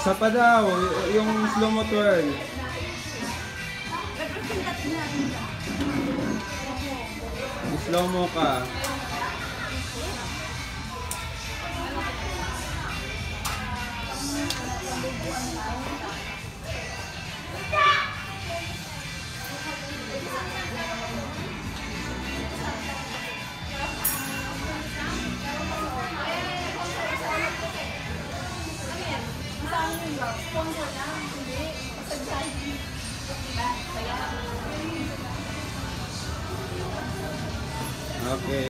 Isa pa daw, yung slow mo twirl. Slow mo ka. Okay.